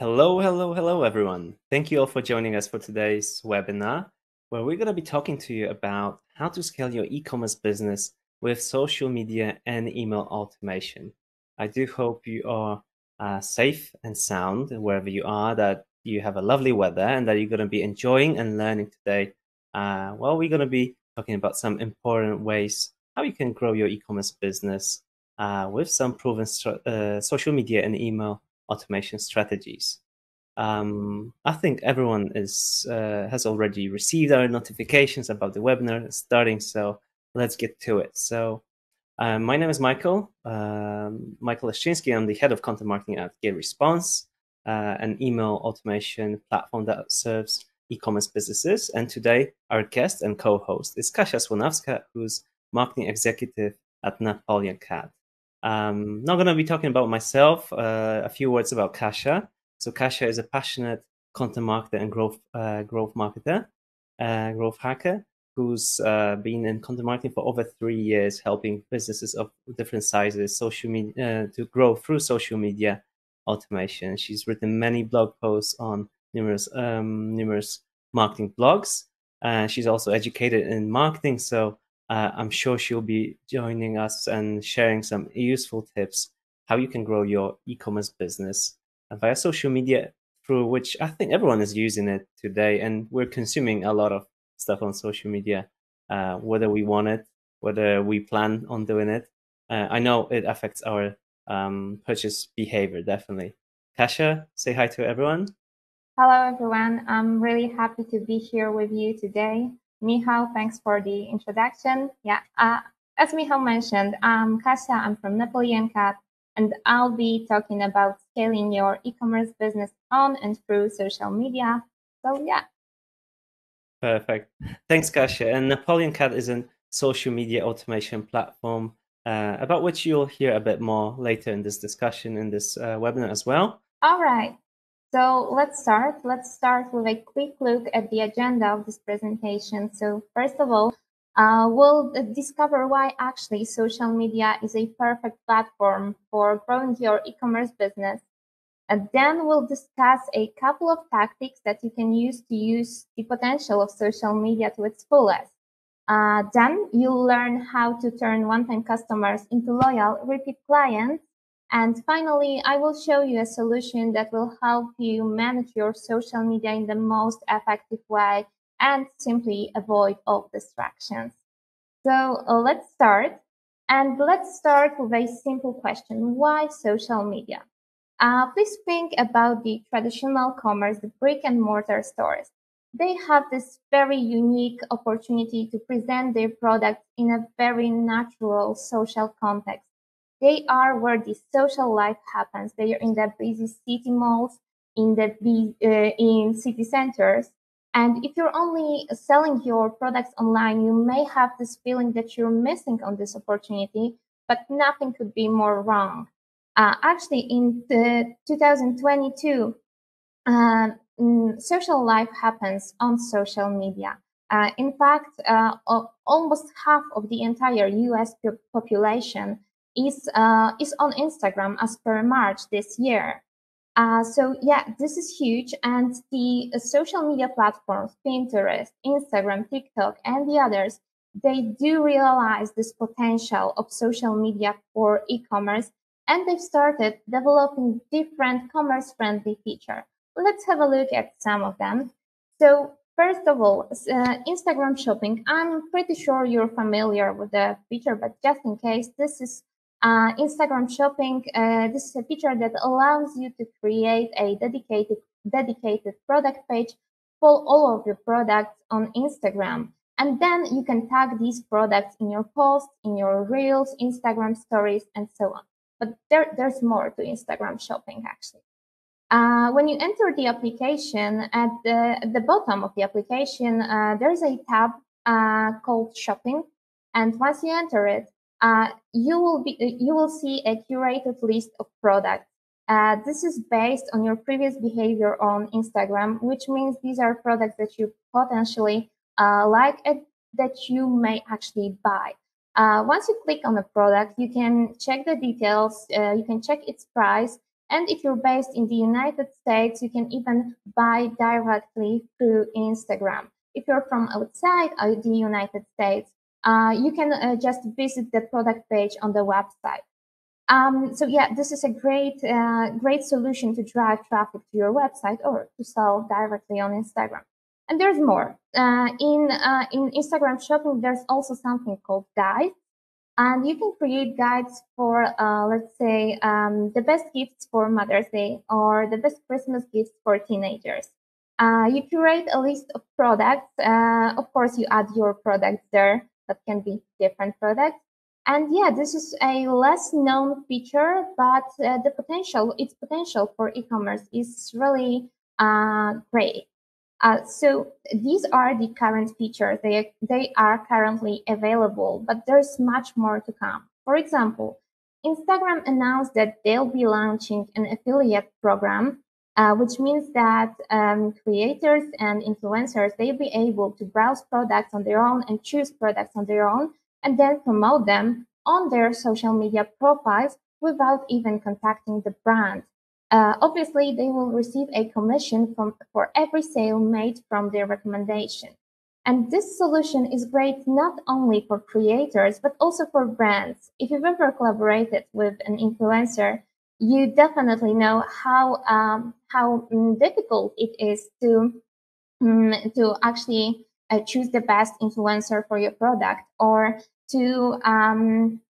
Hello, hello, hello, everyone. Thank you all for joining us for today's webinar, where we're going to be talking to you about how to scale your e-commerce business with social media and email automation. I do hope you are uh, safe and sound wherever you are, that you have a lovely weather, and that you're going to be enjoying and learning today. Uh, well, we're going to be talking about some important ways how you can grow your e-commerce business uh, with some proven uh, social media and email automation strategies. Um, I think everyone is uh, has already received our notifications about the webinar starting, so let's get to it. So, uh, my name is Michael, um, Michael Leszczyński. I'm the head of content marketing at GetResponse, uh, an email automation platform that serves e-commerce businesses. And today, our guest and co-host is Kasia Słonawska, who's marketing executive at Napoleon Cat. Um, not going to be talking about myself. Uh, a few words about Kasia. So Kasia is a passionate content marketer and growth uh, growth marketer, uh, growth hacker, who's uh, been in content marketing for over three years, helping businesses of different sizes, social media, uh, to grow through social media automation. She's written many blog posts on numerous um, numerous marketing blogs. And she's also educated in marketing, so uh, I'm sure she'll be joining us and sharing some useful tips how you can grow your e-commerce business via social media through which I think everyone is using it today and we're consuming a lot of stuff on social media uh, whether we want it whether we plan on doing it. Uh, I know it affects our um, purchase behavior definitely. Kasia say hi to everyone. Hello everyone. I'm really happy to be here with you today Michał, thanks for the introduction. Yeah, uh, as Michał mentioned, I'm Kasia, I'm from Napoleon Cat, and I'll be talking about scaling your e-commerce business on and through social media. So yeah. Perfect. Thanks, Kasia. And Napoleon Cat is a social media automation platform uh, about which you'll hear a bit more later in this discussion in this uh, webinar as well. All right. So let's start. Let's start with a quick look at the agenda of this presentation. So first of all, uh, we'll discover why actually social media is a perfect platform for growing your e-commerce business. And then we'll discuss a couple of tactics that you can use to use the potential of social media to its fullest. Uh, then you'll learn how to turn one-time customers into loyal repeat clients and finally, I will show you a solution that will help you manage your social media in the most effective way and simply avoid all distractions. So uh, let's start. And let's start with a simple question. Why social media? Uh, please think about the traditional commerce, the brick and mortar stores. They have this very unique opportunity to present their products in a very natural social context they are where the social life happens. They are in the busy city malls, in the uh, in city centers. And if you're only selling your products online, you may have this feeling that you're missing on this opportunity, but nothing could be more wrong. Uh, actually, in 2022, uh, mm, social life happens on social media. Uh, in fact, uh, almost half of the entire US population is uh, is on Instagram as per March this year. Uh, so yeah, this is huge, and the uh, social media platforms, Pinterest, Instagram, TikTok, and the others, they do realize this potential of social media for e-commerce, and they've started developing different commerce-friendly features. Let's have a look at some of them. So First of all, uh, Instagram shopping. I'm pretty sure you're familiar with the feature, but just in case, this is uh, Instagram shopping, uh, this is a feature that allows you to create a dedicated, dedicated product page for all of your products on Instagram. And then you can tag these products in your posts, in your reels, Instagram stories, and so on. But there, there's more to Instagram shopping actually. Uh, when you enter the application, at the, at the bottom of the application, uh, there's a tab uh, called shopping. And once you enter it, uh, you will be you will see a curated list of products. Uh, this is based on your previous behavior on Instagram, which means these are products that you potentially uh, like that you may actually buy. Uh, once you click on a product, you can check the details, uh, you can check its price, And if you're based in the United States, you can even buy directly through Instagram. If you're from outside the United States, uh, you can uh, just visit the product page on the website. Um, so yeah, this is a great, uh, great solution to drive traffic to your website or to sell directly on Instagram. And there's more. Uh, in uh, in Instagram shopping, there's also something called guides, and you can create guides for, uh, let's say, um, the best gifts for Mother's Day or the best Christmas gifts for teenagers. Uh, you curate a list of products. Uh, of course, you add your products there. That can be different products. And yeah, this is a less known feature, but uh, the potential, its potential for e-commerce is really uh, great. Uh, so these are the current features. They, they are currently available, but there's much more to come. For example, Instagram announced that they'll be launching an affiliate program, uh, which means that um, creators and influencers, they'll be able to browse products on their own and choose products on their own and then promote them on their social media profiles without even contacting the brand. Uh, obviously, they will receive a commission from, for every sale made from their recommendation. And this solution is great not only for creators, but also for brands. If you've ever collaborated with an influencer, you definitely know how, um, how difficult it is to, um, to actually uh, choose the best influencer for your product or to um,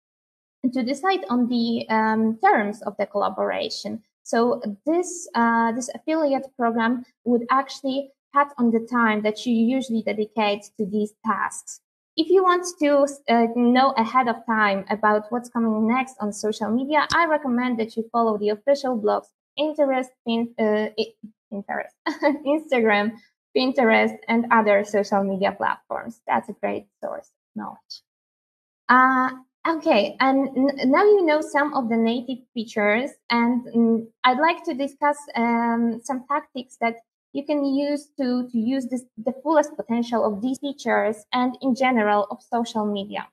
to decide on the um, terms of the collaboration. So this uh, this affiliate program would actually cut on the time that you usually dedicate to these tasks. If you want to uh, know ahead of time about what's coming next on social media, I recommend that you follow the official blogs Interest, uh, Instagram, Pinterest, and other social media platforms. That's a great source of knowledge. Uh, okay, and now you know some of the native features, and um, I'd like to discuss um, some tactics that you can use to, to use this, the fullest potential of these features and in general of social media.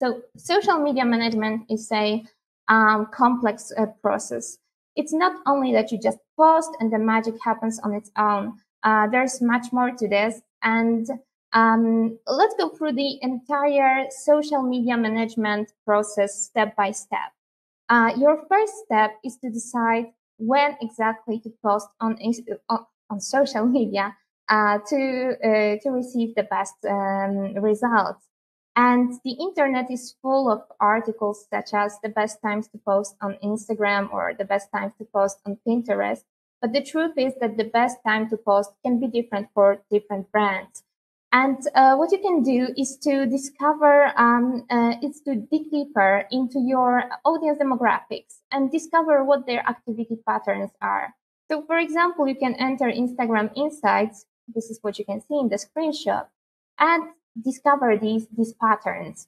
So social media management is a um, complex uh, process. It's not only that you just post and the magic happens on its own. Uh, there's much more to this. And um, let's go through the entire social media management process step by step. Uh, your first step is to decide when exactly to post on uh, on social media uh, to uh, to receive the best um, results. And the internet is full of articles such as the best times to post on Instagram or the best times to post on Pinterest. But the truth is that the best time to post can be different for different brands. And uh, what you can do is to discover, um, uh, is to dig deeper into your audience demographics and discover what their activity patterns are. So for example, you can enter Instagram Insights. This is what you can see in the screenshot and discover these, these patterns.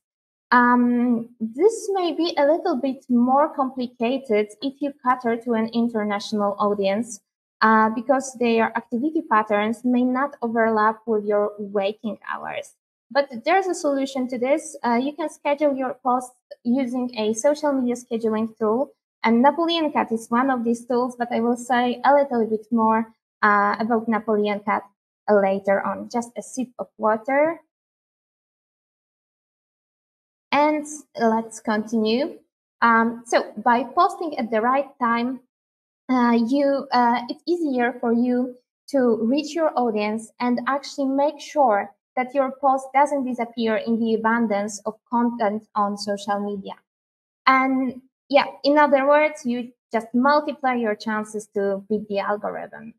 Um, this may be a little bit more complicated if you cater to an international audience uh, because their activity patterns may not overlap with your waking hours. But there's a solution to this. Uh, you can schedule your posts using a social media scheduling tool. And Napoleon Cat is one of these tools, but I will say a little bit more uh, about Napoleon Cat later on. Just a sip of water. And let's continue. Um, so by posting at the right time, uh, you uh, it's easier for you to reach your audience and actually make sure that your post doesn't disappear in the abundance of content on social media. And yeah, in other words, you just multiply your chances to beat the algorithm.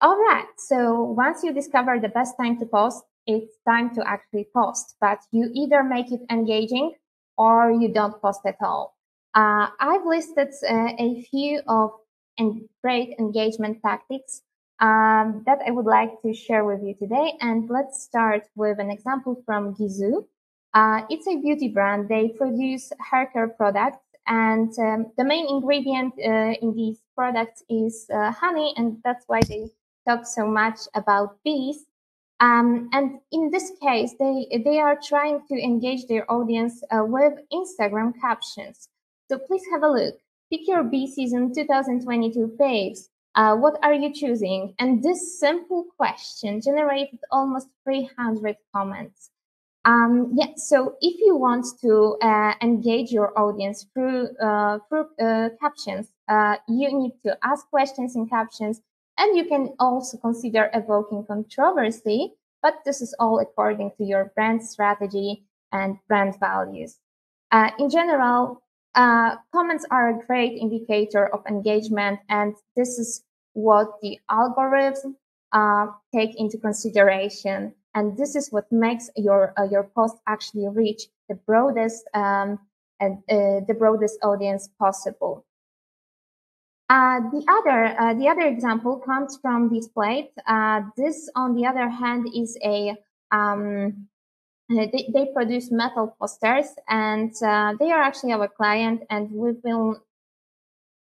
All right. So once you discover the best time to post, it's time to actually post, but you either make it engaging or you don't post at all. Uh, I've listed uh, a few of and great engagement tactics um, that I would like to share with you today. And let's start with an example from Gisou. Uh, it's a beauty brand. They produce hair care products, and um, the main ingredient uh, in these products is uh, honey, and that's why they talk so much about bees. Um, and in this case, they they are trying to engage their audience uh, with Instagram captions. So please have a look. pick your bee season 2022 faves. Uh, what are you choosing? And this simple question generated almost 300 comments. Um, yeah, so if you want to uh, engage your audience through uh, through uh, captions, uh, you need to ask questions in captions, and you can also consider evoking controversy. But this is all according to your brand strategy and brand values. Uh, in general, uh, comments are a great indicator of engagement, and this is what the algorithm take into consideration and this is what makes your uh, your post actually reach the broadest um, and uh, the broadest audience possible. Uh, the other uh, the other example comes from Displayed. Uh, this, on the other hand, is a um, they, they, produce metal posters, and uh, they are actually our client, and we've been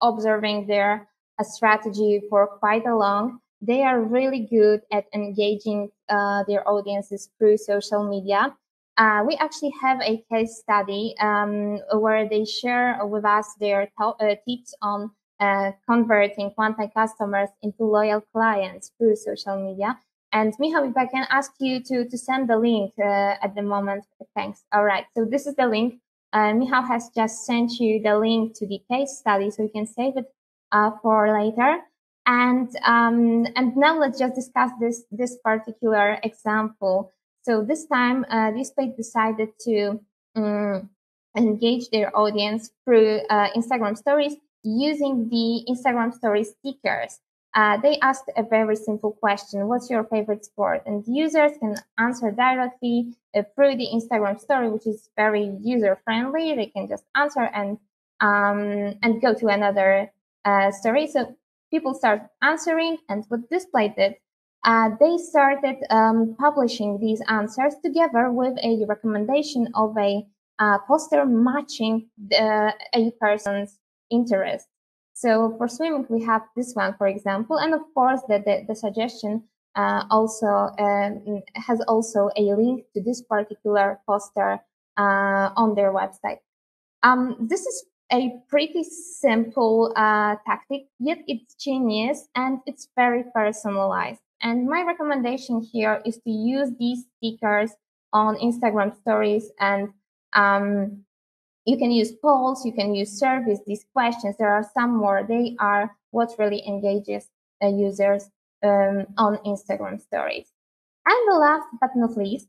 observing their strategy for quite a long they are really good at engaging uh, their audiences through social media. Uh, we actually have a case study um, where they share with us their uh, tips on uh, converting Quantai customers into loyal clients through social media. And Michał, if I can ask you to, to send the link uh, at the moment. Thanks. All right. So this is the link. Uh, has just sent you the link to the case study, so you can save it uh, for later. And um, and now let's just discuss this this particular example. So this time, uh, Displayed decided to um, engage their audience through uh, Instagram stories using the Instagram story stickers. Uh, they asked a very simple question What's your favorite sport? And users can answer directly uh, through the Instagram story, which is very user friendly. They can just answer and um, and go to another uh, story. So people start answering and what Displayed did, uh, they started um, publishing these answers together with a recommendation of a uh, poster matching the, a person's interest. So for swimming, we have this one, for example, and of course the, the, the suggestion uh, also um, has also a link to this particular poster uh, on their website. Um, this is a pretty simple uh, tactic, yet it's genius and it's very personalized. And my recommendation here is to use these stickers on Instagram stories and um, you can use polls, you can use surveys, these questions. There are some more. They are what really engages uh, users um, on Instagram stories. And the last but not least,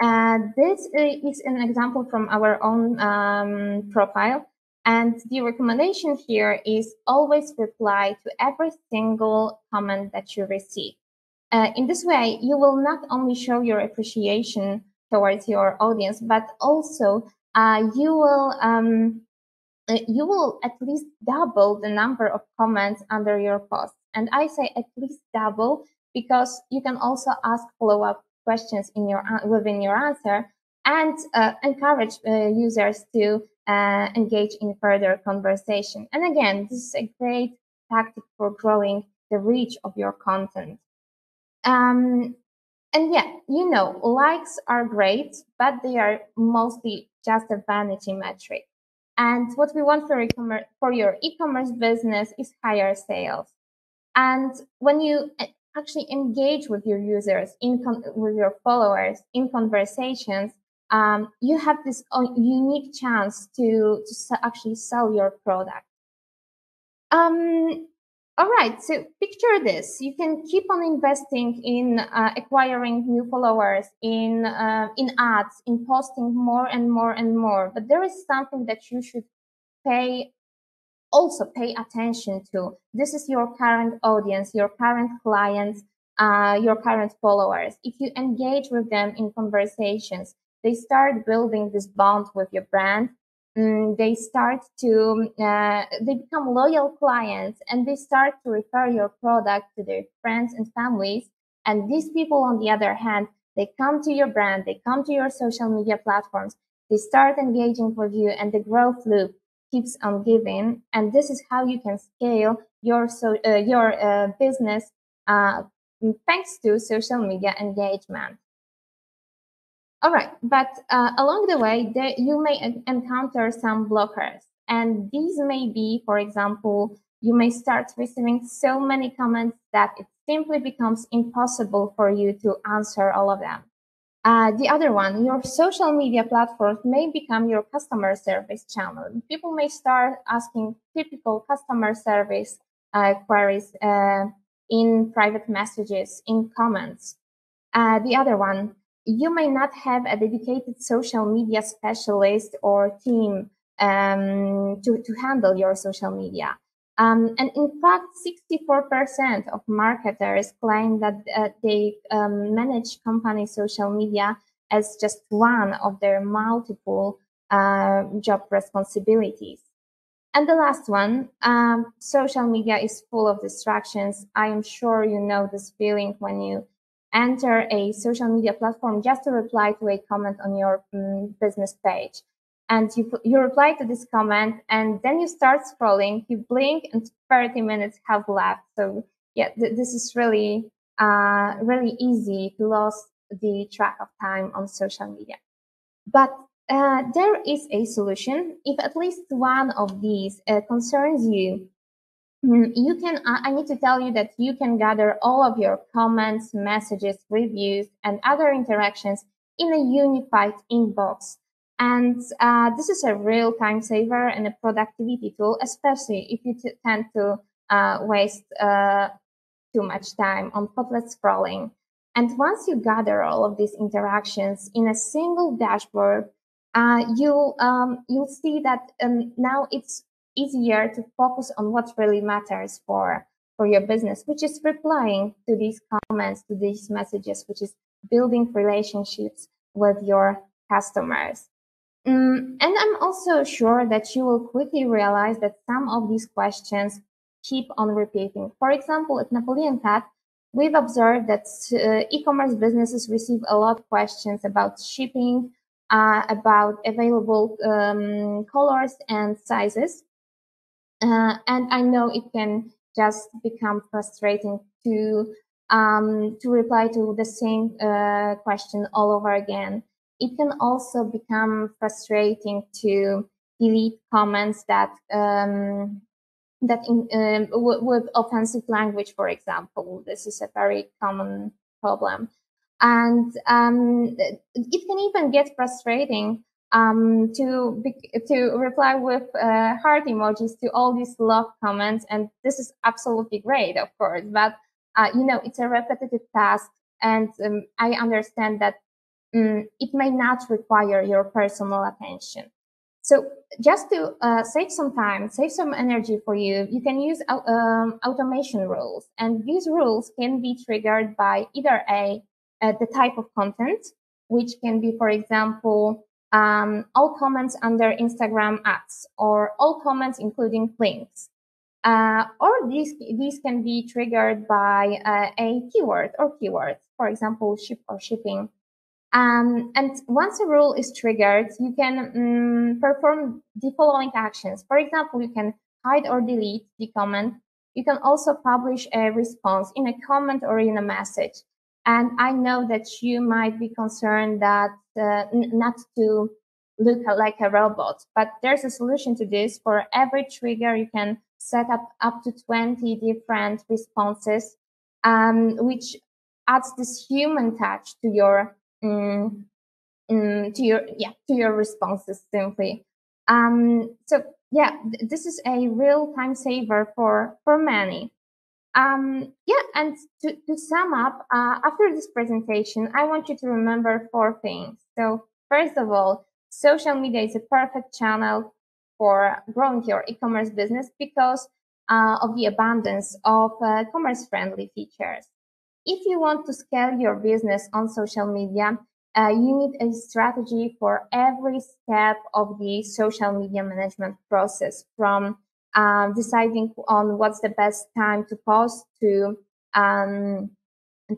uh, this is an example from our own um, profile. And the recommendation here is always reply to every single comment that you receive. Uh, in this way, you will not only show your appreciation towards your audience, but also uh, you will um, uh, you will at least double the number of comments under your post. And I say at least double because you can also ask follow-up questions in your within your answer and uh, encourage uh, users to uh, engage in further conversation. And again, this is a great tactic for growing the reach of your content. Um, and yeah, you know, likes are great, but they are mostly just a vanity metric. And what we want for, e-commerce, for your e-commerce business is higher sales. And when you uh, actually engage with your users, in con- with your followers in conversations, um, you have this uh, unique chance to, to actually sell your product. Um, all right, so picture this. You can keep on investing in uh, acquiring new followers, in uh, in ads, in posting more and more and more. But there is something that you should pay also pay attention to. This is your current audience, your current clients, uh, your current followers. If you engage with them in conversations, they start building this bond with your brand. Mm, they start to, uh, they become loyal clients and they start to refer your product to their friends and families. And these people, on the other hand, they come to your brand, they come to your social media platforms, they start engaging with you and the growth loop keeps on giving. And this is how you can scale your, so, uh, your uh, business uh, thanks to social media engagement. All right, but uh, along the way, you may encounter some blockers. And these may be, for example, you may start receiving so many comments that it simply becomes impossible for you to answer all of them. Uh, the other one, your social media platform may become your customer service channel. People may start asking typical customer service uh, queries uh, in private messages, in comments. Uh, the other one, you may not have a dedicated social media specialist or team um, to, to handle your social media. Um, and in fact, 64% of marketers claim that uh, they um, manage company social media as just one of their multiple uh, job responsibilities. And the last one, um, social media is full of distractions. I am sure you know this feeling when you enter a social media platform just to reply to a comment on your um, business page and you, you reply to this comment and then you start scrolling, you blink and 30 minutes have left. So yeah, th- this is really, uh, really easy to lose the track of time on social media. But uh, there is a solution. If at least one of these uh, concerns you, you can, I need to tell you that you can gather all of your comments, messages, reviews, and other interactions in a unified inbox and uh, this is a real time saver and a productivity tool, especially if you t- tend to uh, waste uh, too much time on pointless scrolling. And once you gather all of these interactions in a single dashboard, uh, you'll um, you'll see that um, now it's easier to focus on what really matters for for your business, which is replying to these comments, to these messages, which is building relationships with your customers. Mm, and I'm also sure that you will quickly realize that some of these questions keep on repeating. For example, at Napoleon Cat, we've observed that uh, e-commerce businesses receive a lot of questions about shipping, uh, about available um, colors and sizes. Uh, and I know it can just become frustrating to um, to reply to the same uh, question all over again it can also become frustrating to delete comments that um, that in, um, w- with offensive language, for example. This is a very common problem, and um, it can even get frustrating um, to to reply with uh, heart emojis to all these love comments, and this is absolutely great, of course. But uh, you know, it's a repetitive task, and um, I understand that um, it may not require your personal attention. So just to uh, save some time, save some energy for you, you can use um, automation rules. And these rules can be triggered by either a, uh, the type of content, which can be, for example, um, all comments under Instagram ads or all comments including links. Uh, or these, these can be triggered by uh, a keyword or keywords, for example, ship or shipping um, and once a rule is triggered, you can um, perform the following actions. For example, you can hide or delete the comment. You can also publish a response in a comment or in a message. And I know that you might be concerned that uh, n- not to look like a robot, but there's a solution to this. For every trigger, you can set up up to 20 different responses, um, which adds this human touch to your um, um, to your yeah to your responses simply. Um, so yeah, th- this is a real time saver for for many. Um, yeah, and to, to sum up, uh, after this presentation, I want you to remember four things. So first of all, social media is a perfect channel for growing your e-commerce business because uh, of the abundance of uh, commerce-friendly features if you want to scale your business on social media, uh, you need a strategy for every step of the social media management process from um, deciding on what's the best time to post to um,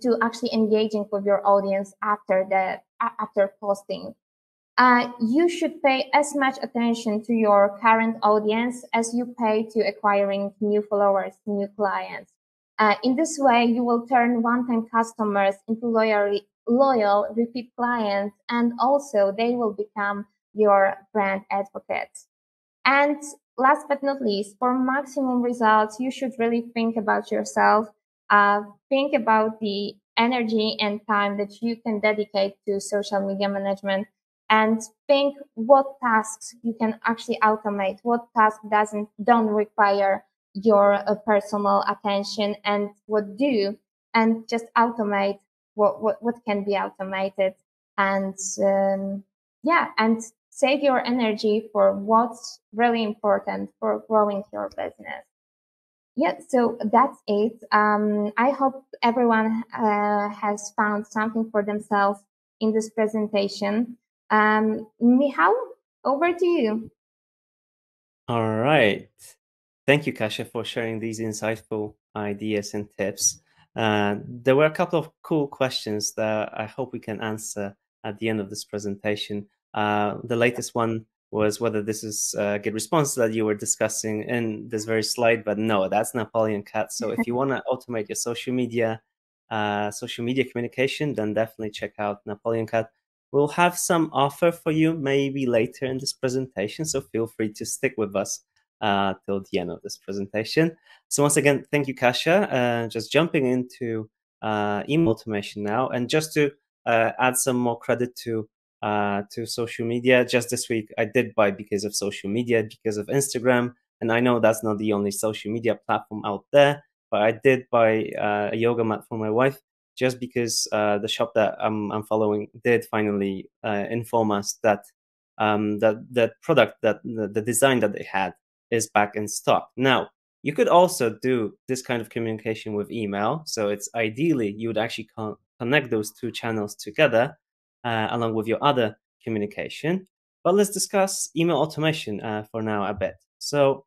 to actually engaging with your audience after the after posting. Uh, you should pay as much attention to your current audience as you pay to acquiring new followers, new clients. Uh, in this way, you will turn one-time customers into loyal, loyal repeat clients, and also they will become your brand advocates. And last but not least, for maximum results, you should really think about yourself. Uh, think about the energy and time that you can dedicate to social media management and think what tasks you can actually automate, what tasks doesn't don't require your uh, personal attention and what do, and just automate what, what, what can be automated. And um, yeah, and save your energy for what's really important for growing your business. Yeah, so that's it. Um, I hope everyone uh, has found something for themselves in this presentation. Um, over to you. All right. Thank you, Kasia, for sharing these insightful ideas and tips. Uh, there were a couple of cool questions that I hope we can answer at the end of this presentation. Uh, the latest one was whether this is a good response that you were discussing in this very slide, but no, that's Napoleon Cat. So if you want to automate your social media, uh, social media communication, then definitely check out Napoleon Cat. We'll have some offer for you maybe later in this presentation, so feel free to stick with us uh, till the end of this presentation. So once again, thank you, Kasia. Uh, just jumping into uh, email automation now, and just to uh, add some more credit to uh, to social media. Just this week, I did buy because of social media, because of Instagram. And I know that's not the only social media platform out there, but I did buy uh, a yoga mat for my wife just because uh, the shop that I'm, I'm, following did finally uh, inform us that um, that the product that the, design that they had is back in stock. Now, you could also do this kind of communication with email. So it's ideally you would actually con- connect those two channels together uh, along with your other communication. But let's discuss email automation uh, for now a bit. So,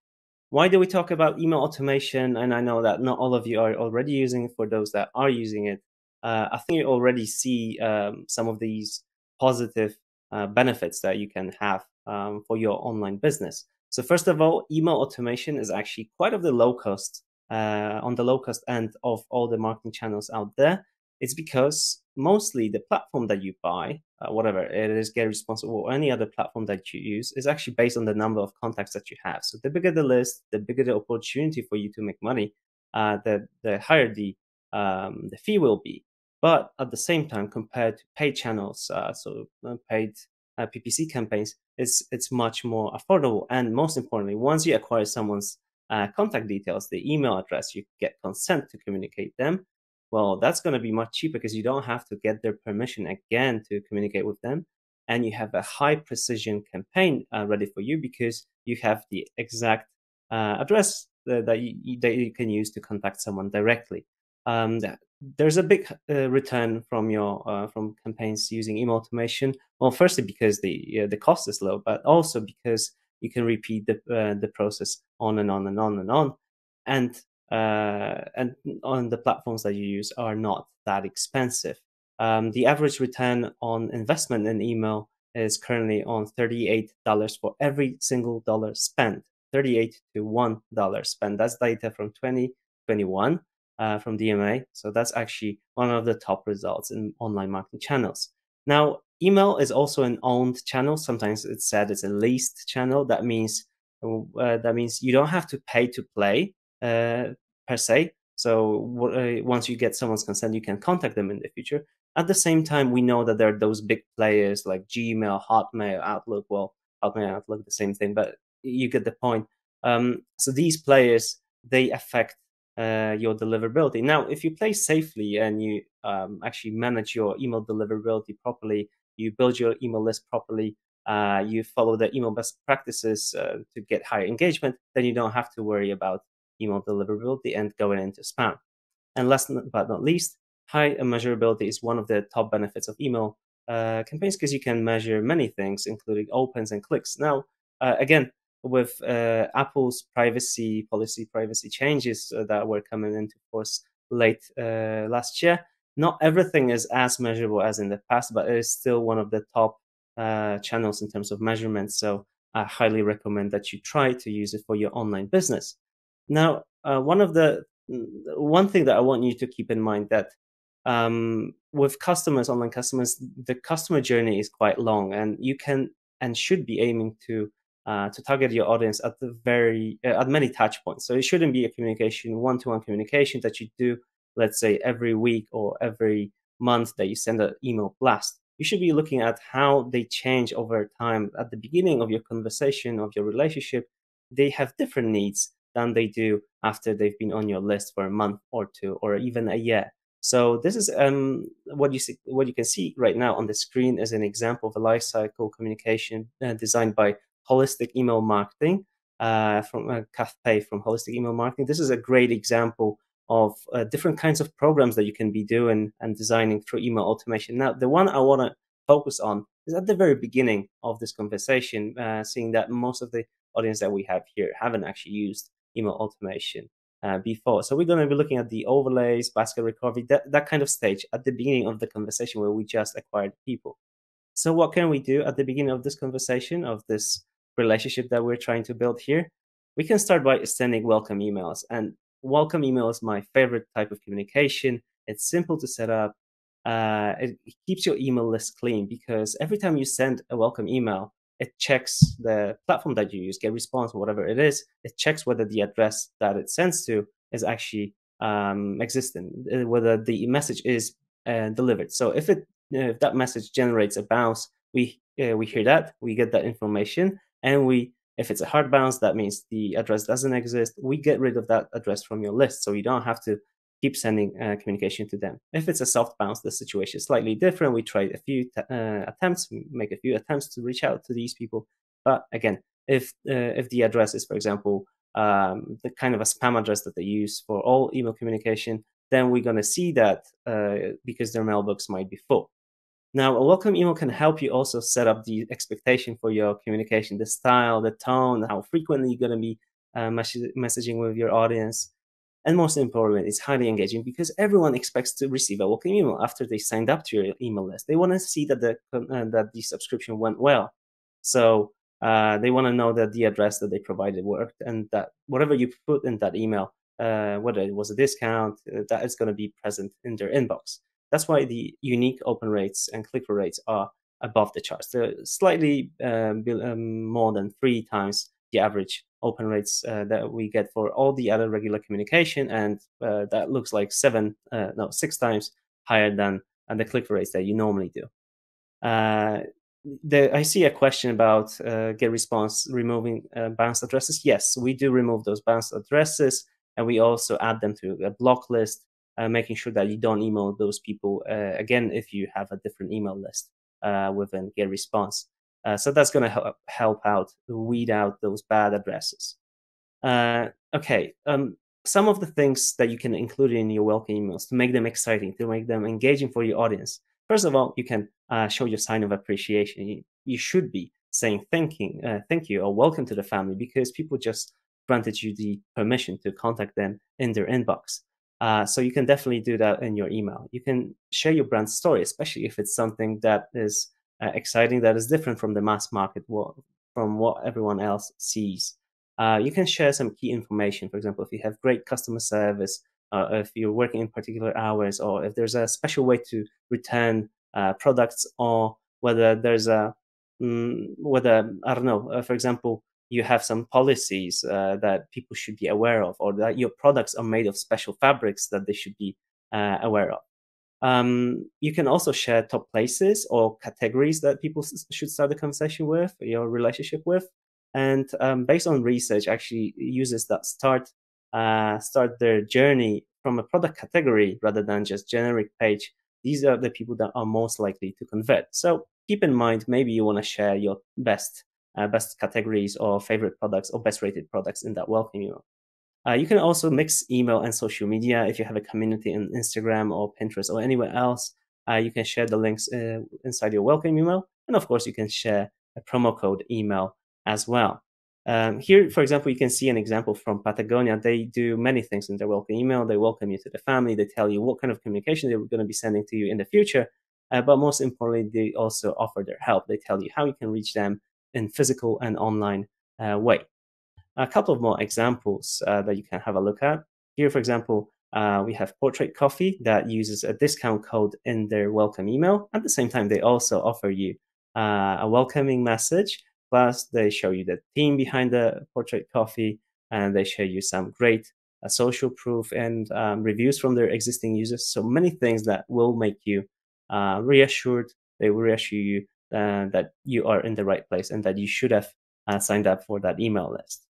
why do we talk about email automation? And I know that not all of you are already using it. For those that are using it, uh, I think you already see um, some of these positive uh, benefits that you can have um, for your online business. So, first of all, email automation is actually quite of the low cost uh, on the low cost end of all the marketing channels out there. It's because mostly the platform that you buy, uh, whatever it is, GetResponse or any other platform that you use, is actually based on the number of contacts that you have. So the bigger the list, the bigger the opportunity for you to make money, uh, the the higher the um, the fee will be. But at the same time, compared to paid channels, uh, so uh, paid uh, PPC campaigns, it's it's much more affordable. And most importantly, once you acquire someone's uh, contact details, the email address, you get consent to communicate them well, that's going to be much cheaper because you don't have to get their permission again to communicate with them. And you have a high precision campaign uh, ready for you because you have the exact uh, address that, that, you, that you can use to contact someone directly. Um, there's a big uh, return from your uh, from campaigns using email automation. Well, firstly because the the cost is low, but also because you can repeat the uh, the process on and on and on and on. And uh, and on the platforms that you use are not that expensive. Um, the average return on investment in email is currently on $38 for every single dollar spent. 38 to $1 spent. That's data from 2021 uh, from DMA. So that's actually one of the top results in online marketing channels. Now, email is also an owned channel. Sometimes it's said it's a leased channel. That means uh, that means you don't have to pay to play per se. So uh, once you get someone's consent, you can contact them in the future. At the same time, we know that there are those big players like Gmail, Hotmail, Outlook. Well, Hotmail, Outlook, the same thing, but you get the point. Um, so these players they affect uh, your deliverability. Now, if you play safely and you um, actually manage your email deliverability properly, you build your email list properly, uh, you follow the email best practices uh, to get higher engagement, then you don't have to worry about email deliverability and going into spam. And last but not least, high measurability is one of the top benefits of email uh, campaigns because you can measure many things, including opens and clicks. Now, uh, again, with uh, Apple's privacy policy, privacy changes uh, that were coming into force late uh, last year, not everything is as measurable as in the past, but it is still one of the top uh, channels in terms of measurements. So I highly recommend that you try to use it for your online business. Now, uh, one of the one thing that I want you to keep in mind that um, with customers, online customers, the customer journey is quite long, and you can and should be aiming to uh, to target your audience at the very uh, at many touch points. So it shouldn't be a communication one-to-one communication that you do, let's say every week or every month that you send an email blast. You should be looking at how they change over time. At the beginning of your conversation of your relationship, they have different needs than they do after they've been on your list for a month or two or even a year. So this is um, what you see, what you can see right now on the screen is an example of a lifecycle communication uh, designed by Holistic Email Marketing uh, from uh, Pay from Holistic Email Marketing. This is a great example of uh, different kinds of programs that you can be doing and designing through email automation. Now, the one I want to focus on is at the very beginning of this conversation, uh, seeing that most of the audience that we have here haven't actually used email automation uh, before. So we're going to be looking at the overlays, basket recovery, that, that kind of stage at the beginning of the conversation where we just acquired people. So what can we do at the beginning of this conversation, of this relationship that we're trying to build here? We can start by sending welcome emails. And welcome email is my favorite type of communication. It's simple to set up. Uh, it keeps your email list clean because every time you send a welcome email, it checks the platform that you use, GetResponse, whatever it is. It checks whether the address that it sends to is actually um, existent, uh, whether the message is uh, delivered. So if it if that message generates a bounce, we uh, we hear that, we get that information, and we if it's a hard bounce, that means the address doesn't exist. We get rid of that address from your list, so you don't have to keep sending uh, communication to them. If it's a soft bounce, the situation is slightly different. We try a few uh, attempts, make a few attempts to reach out to these people. But again, if uh, if the address is, for example, um, the kind of a spam address that they use for all email communication, then we're going to see that uh, because their mailbox might be full. Now, a welcome email can help you also set up the expectation for your communication, the style, the tone, how frequently you're going to be uh, messaging with your audience. And most importantly, it's highly engaging because everyone expects to receive a welcome email after they signed up to your email list. They want to see that the uh, that the subscription went well, so uh, they want to know that the address that they provided worked, and that whatever you put in that email, uh, whether it was a discount, uh, that is going to be present in their inbox. That's why the unique open rates and click through rates are above the charts. They're slightly um, um, more than three times the average open rates uh, that we get for all the other regular communication, and uh, that looks like seven, uh, no, six times higher than the click rates that you normally do. Uh, the, I see a question about uh, GetResponse removing uh, bounced addresses. Yes, we do remove those bounced addresses, and we also add them to a block list, making sure that you don't email those people again if you have a different email list within get GetResponse. Uh, so that's going to help, help out weed out those bad addresses. Uh, okay, um, some of the things that you can include in your welcome emails to make them exciting, to make them engaging for your audience. First of all, you can uh, show your sign of appreciation. You, you should be saying thank you, uh, thank you or welcome to the family because people just granted you the permission to contact them in their inbox. Uh, so you can definitely do that in your email. You can share your brand story, especially if it's something that is uh, exciting that is different from the mass market what, from what everyone else sees. Uh, you can share some key information. For example, if you have great customer service, uh, if you're working in particular hours, or if there's a special way to return uh, products, or whether there's a mm, whether I don't know. Uh, for example, you have some policies uh, that people should be aware of, or that your products are made of special fabrics that they should be aware of. Um, you can also share top places or categories that people should start the conversation with, your relationship with. And um, based on research, actually users that start uh, start their journey from a product category rather than just generic page, these are the people that are most likely to convert. So keep in mind, maybe you want to share your best uh, best categories or favorite products or best rated products in that welcome email. Uh, you can also mix email and social media. If you have a community in Instagram or Pinterest or anywhere else, uh, you can share the links uh, inside your welcome email. And of course, you can share a promo code email as well. Um, here, for example, you can see an example from Patagonia. They do many things in their welcome email. They welcome you to the family. They tell you what kind of communication they're going to be sending to you in the future. Uh, but most importantly, they also offer their help. They tell you how you can reach them in physical and online uh, way a couple of more examples uh, that you can have a look at. Here, for example, uh, we have Portrait Coffee that uses a discount code in their welcome email. At the same time, they also offer you uh, a welcoming message Plus, they show you the team behind the portrait coffee, and they show you some great uh, social proof and um, reviews from their existing users. So many things that will make you uh, reassured. They will reassure you uh, that you are in the right place and that you should have signed up for that email list.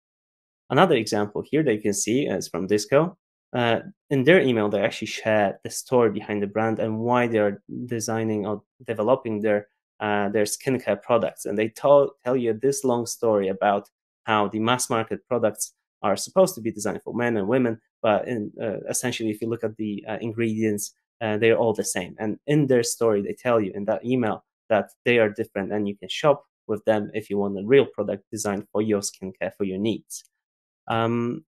Another example here that you can see is from Disco. Uh, in their email, they actually share the story behind the brand and why they are designing or developing their uh, their skincare products. And they tell tell you this long story about how the mass market products are supposed to be designed for men and women, but in, uh, essentially, if you look at the uh, ingredients, uh, they're all the same. And in their story, they tell you in that email that they are different, and you can shop with them if you want a real product designed for your skincare for your needs. Um,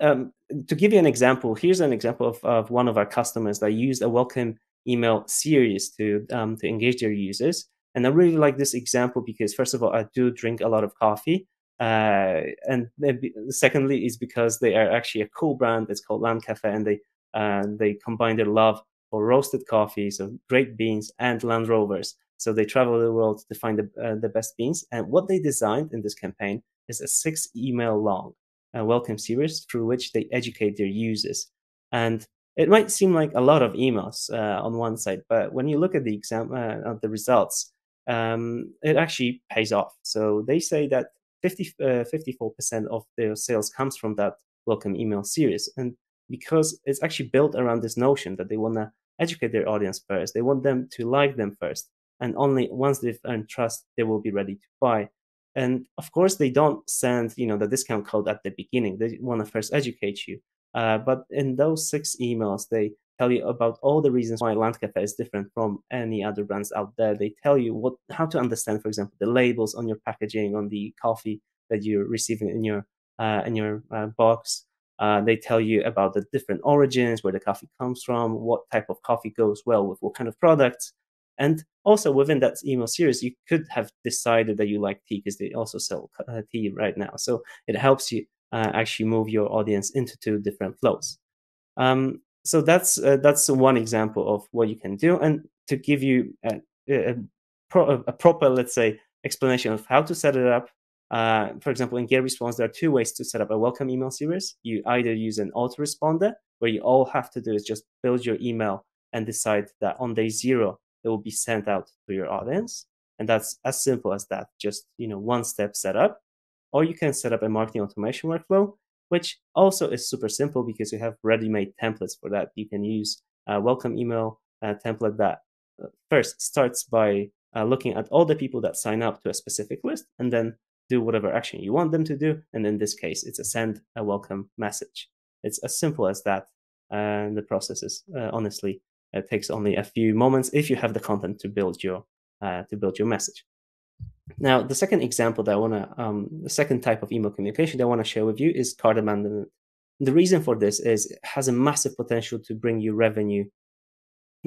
um, to give you an example, here's an example of, of one of our customers that used a welcome email series to um, to engage their users. And I really like this example because, first of all, I do drink a lot of coffee. Uh, and secondly, is because they are actually a cool brand. It's called Land Cafe, and they uh, they combine their love for roasted coffee, so great beans, and Land Rovers. So they travel the world to find the, uh, the best beans. And what they designed in this campaign is a six email long uh, welcome series through which they educate their users. And it might seem like a lot of emails uh, on one side, but when you look at the exam uh, the results, um, it actually pays off. So they say that 50, 54% uh, of their sales comes from that welcome email series. And because it's actually built around this notion that they want to educate their audience first, they want them to like them first. And only once they've earned trust, they will be ready to buy. And of course, they don't send you know the discount code at the beginning. They want to first educate you. Uh, but in those six emails, they tell you about all the reasons why Land Cafe is different from any other brands out there. They tell you what how to understand, for example, the labels on your packaging on the coffee that you're receiving in your uh, in your uh, box. Uh, they tell you about the different origins, where the coffee comes from, what type of coffee goes well with what kind of products. And also within that email series, you could have decided that you like tea because they also sell uh, tea right now. So it helps you uh, actually move your audience into two different flows. Um, so that's uh, that's one example of what you can do. And to give you a, a, pro, a proper, let's say, explanation of how to set it up, uh, for example, in GetResponse, there are two ways to set up a welcome email series. You either use an autoresponder, where you all have to do is just build your email and decide that on day zero it will be sent out to your audience. And that's as simple as that, just you know, one step setup. Or you can set up a marketing automation workflow, which also is super simple because you have ready-made templates for that. You can use a welcome email uh, template that uh, first starts by uh, looking at all the people that sign up to a specific list and then do whatever action you want them to do. And in this case, it's a send a welcome message. It's as simple as that. And the process is uh, honestly it takes only a few moments if you have the content to build your uh, to build your message. Now, the second example that I want to, um, the second type of email communication that I want to share with you is cart abandonment. The reason for this is it has a massive potential to bring you revenue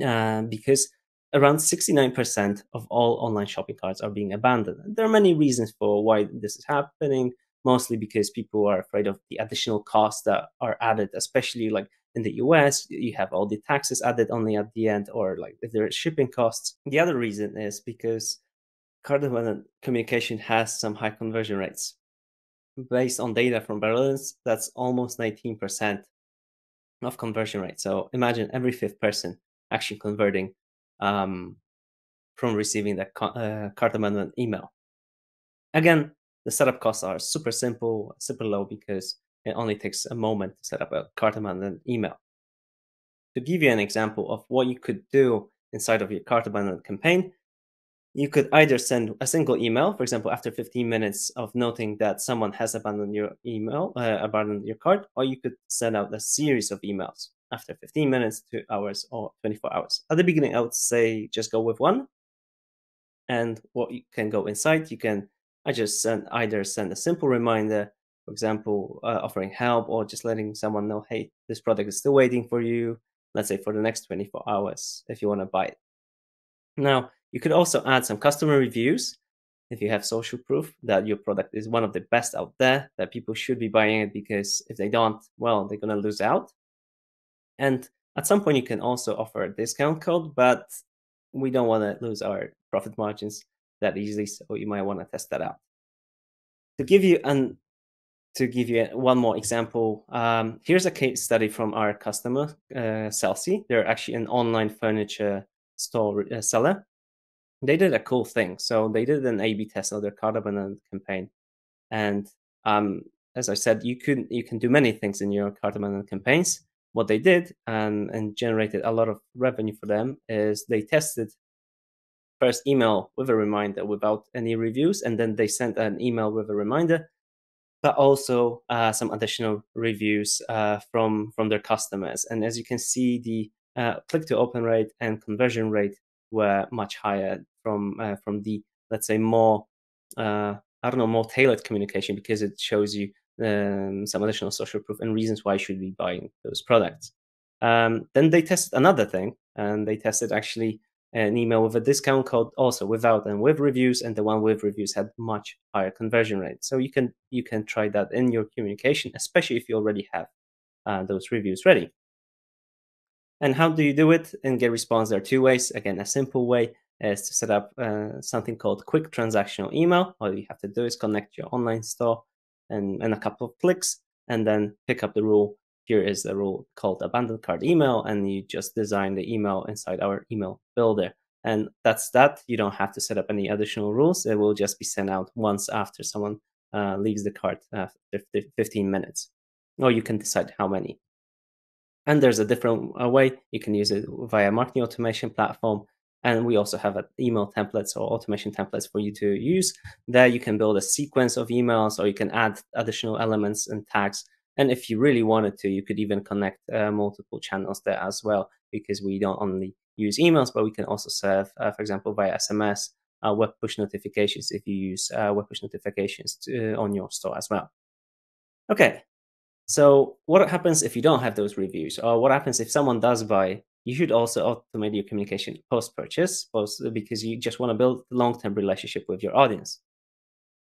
uh, because around 69% of all online shopping carts are being abandoned. There are many reasons for why this is happening, mostly because people are afraid of the additional costs that are added, especially like in the US, you have all the taxes added only at the end, or like if there are shipping costs. The other reason is because card communication has some high conversion rates. Based on data from Berlitz, that's almost 19% of conversion rate. So imagine every fifth person actually converting um, from receiving that uh, cart amendment email. Again, the setup costs are super simple, super low because it only takes a moment to set up a cart abandonment email. To give you an example of what you could do inside of your cart abandonment campaign, you could either send a single email, for example, after 15 minutes of noting that someone has abandoned your email, uh, abandoned your cart, or you could send out a series of emails after 15 minutes, two hours, or 24 hours. At the beginning, I would say just go with one. And what you can go inside, you can I just send either send a simple reminder for example, uh, offering help or just letting someone know, hey, this product is still waiting for you, let's say for the next 24 hours if you want to buy it. Now, you could also add some customer reviews if you have social proof that your product is one of the best out there, that people should be buying it because if they don't, well, they're going to lose out. And at some point, you can also offer a discount code, but we don't want to lose our profit margins that easily, so you might want to test that out. to give you an to give you one more example, um, here's a case study from our customer, uh, Celsi. They're actually an online furniture store uh, seller. They did a cool thing. So they did an A/B test of their cart abandonment campaign, and um, as I said, you can you can do many things in your cart abandonment campaigns. What they did and and generated a lot of revenue for them is they tested first email with a reminder without any reviews, and then they sent an email with a reminder but also uh, some additional reviews uh, from from their customers. And as you can see, the uh, click to open rate and conversion rate were much higher from uh, from the let's say more uh, I don't know more tailored communication because it shows you um, some additional social proof and reasons why you should be buying those products. Um, then they tested another thing, and they tested actually an email with a discount code also without and with reviews and the one with reviews had much higher conversion rate. So you can you can try that in your communication especially if you already have uh, those reviews ready. And how do you do it? In GetResponse there are two ways. Again a simple way is to set up uh, something called quick transactional email. All you have to do is connect your online store and, and a couple of clicks and then pick up the rule here is a rule called abandoned cart email, and you just design the email inside our email builder. And that's that. You don't have to set up any additional rules. It will just be sent out once after someone uh, leaves the cart after 15 minutes. Or you can decide how many. And there's a different uh, way. You can use it via marketing automation platform. And we also have email templates or automation templates for you to use. There you can build a sequence of emails or you can add additional elements and tags and if you really wanted to, you could even connect uh, multiple channels there as well, because we don't only use emails, but we can also serve, uh, for example, via SMS, uh, web push notifications if you use uh, web push notifications to, on your store as well. Okay, so what happens if you don't have those reviews, or what happens if someone does buy? You should also automate your communication post purchase, because you just want to build long term relationship with your audience.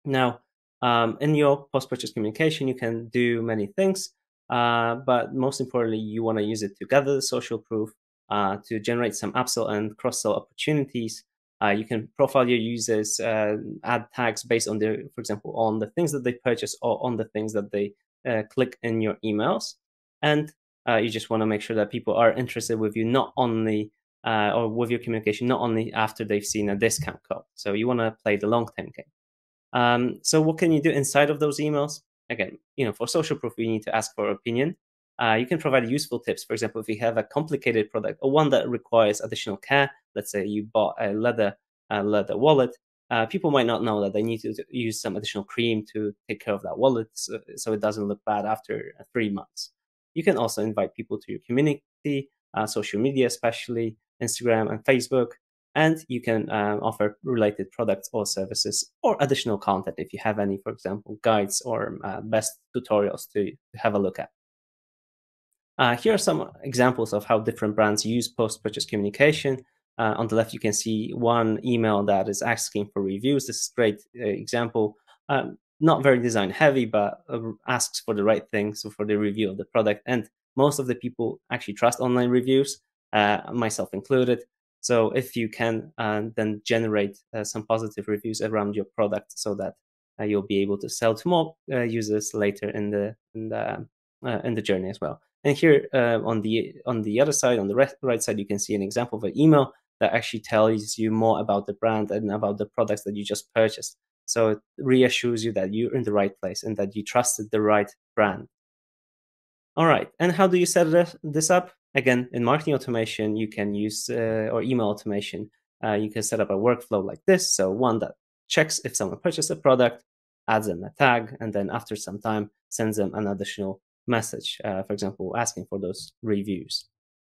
Now, um, in your post-purchase communication, you can do many things, uh, but most importantly, you want to use it to gather the social proof, uh, to generate some upsell and cross-sell opportunities. Uh, you can profile your users, uh, add tags based on their, for example, on the things that they purchase or on the things that they uh, click in your emails. And uh, you just want to make sure that people are interested with you, not only or with your communication, not only after they've seen a discount code. So you want to play the long-term game. Um, so what can you do inside of those emails? Again, you know, for social proof, you need to ask for opinion. Uh, you can provide useful tips. For example, if you have a complicated product or one that requires additional care, let's say you bought a leather a leather wallet, uh, people might not know that they need to use some additional cream to take care of that wallet so, so it doesn't look bad after uh, three months. You can also invite people to your community, uh, social media, especially Instagram and Facebook, and you can um, offer related products or services or additional content if you have any, for example, guides or uh, best tutorials to, have a look at. Uh, here are some examples of how different brands use post-purchase communication. Uh, on the left, you can see one email that is asking for reviews. This is a great uh, example. Um, not very design heavy, but uh, asks for the right thing, so for the review of the product. And most of the people actually trust online reviews, uh, myself included. So if you can uh, then generate uh, some positive reviews around your product so that uh, you'll be able to sell to more uh, users later in the in the uh, in the journey as well. And here uh, on the on the other side, on the right, right side, you can see an example of an email that actually tells you more about the brand and about the products that you just purchased. So it reassures you that you're in the right place and that you trusted the right brand. All right, and how do you set this up? Again, in marketing automation, you can use uh, or email automation. Uh, you can set up a workflow like this. So one that checks if someone purchased a product, adds them a tag, and then after some time sends them an additional message. Uh, for example, asking for those reviews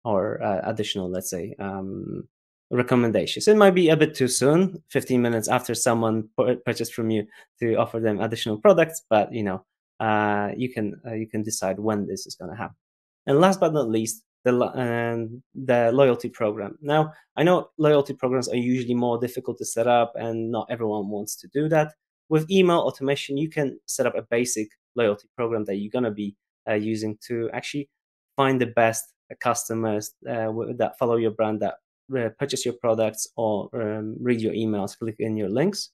or uh, additional, let's say, um, recommendations. It might be a bit too soon, 15 minutes after someone purchased from you to offer them additional products, but you know, uh, you can uh, you can decide when this is going to happen. And last but not least, the um, the loyalty program. Now, I know loyalty programs are usually more difficult to set up, and not everyone wants to do that. With email automation, you can set up a basic loyalty program that you're gonna be uh, using to actually find the best customers uh, that follow your brand, that uh, purchase your products or um, read your emails, click in your links.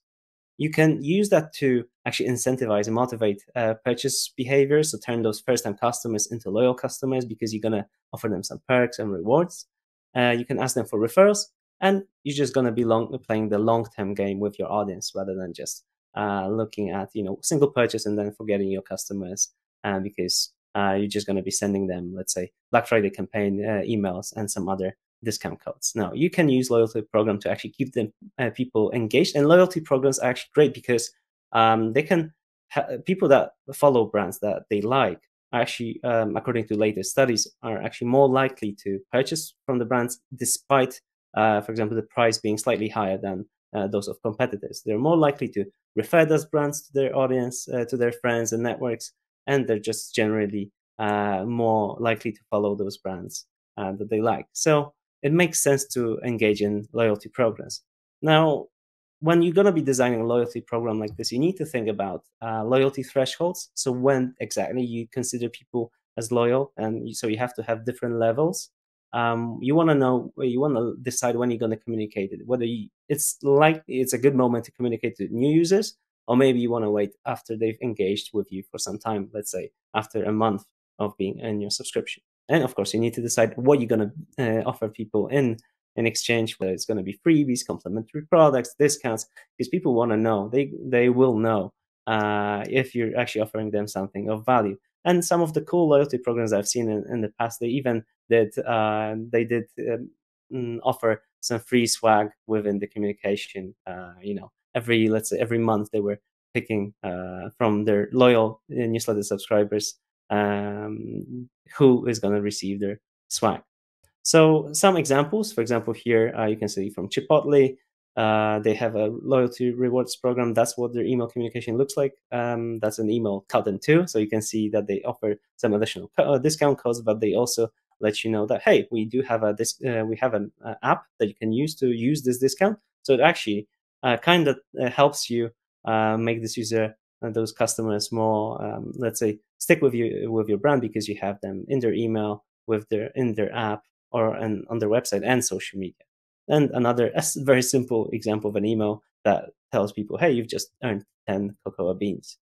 You can use that to actually incentivize and motivate uh, purchase behavior. So turn those first-time customers into loyal customers because you're gonna offer them some perks and rewards. Uh, you can ask them for referrals, and you're just gonna be long, playing the long-term game with your audience rather than just uh, looking at you know single purchase and then forgetting your customers uh, because uh, you're just gonna be sending them, let's say, Black Friday campaign uh, emails and some other discount codes. Now you can use loyalty program to actually keep them uh, people engaged, and loyalty programs are actually great because um, they can ha- people that follow brands that they like are actually, um, according to latest studies, are actually more likely to purchase from the brands despite, uh, for example, the price being slightly higher than uh, those of competitors. They're more likely to refer those brands to their audience, uh, to their friends and networks, and they're just generally uh, more likely to follow those brands uh, that they like. So it makes sense to engage in loyalty programs. Now, when you're going to be designing a loyalty program like this, you need to think about uh, loyalty thresholds. So when exactly you consider people as loyal, and so you have to have different levels. Um, you want to know, you want to decide when you're going to communicate it. Whether you, it's like it's a good moment to communicate to new users, or maybe you want to wait after they've engaged with you for some time. Let's say after a month of being in your subscription. And of course, you need to decide what you're going to uh, offer people in in exchange, whether it's going to be freebies, complimentary products, discounts, because people want to know. They they will know uh, if you're actually offering them something of value. And some of the cool loyalty programs I've seen in, in the past, they even did uh, they did um, mm, offer some free swag within the communication. Uh, you know, every let's say every month they were picking uh, from their loyal uh, newsletter subscribers um, who is going to receive their swag. So some examples, for example, here uh, you can see from Chipotle, uh, they have a loyalty rewards program. That's what their email communication looks like. Um, that's an email cut in two. So you can see that they offer some additional co- uh, discount codes, but they also let you know that, hey, we do have a uh, we have an uh, app that you can use to use this discount. So it actually uh, kind of helps you make this user those customers more, um, let's say, stick with you with your brand because you have them in their email, with their in their app, or an, on their website and social media. And another very simple example of an email that tells people, "Hey, you've just earned 10 cocoa beans."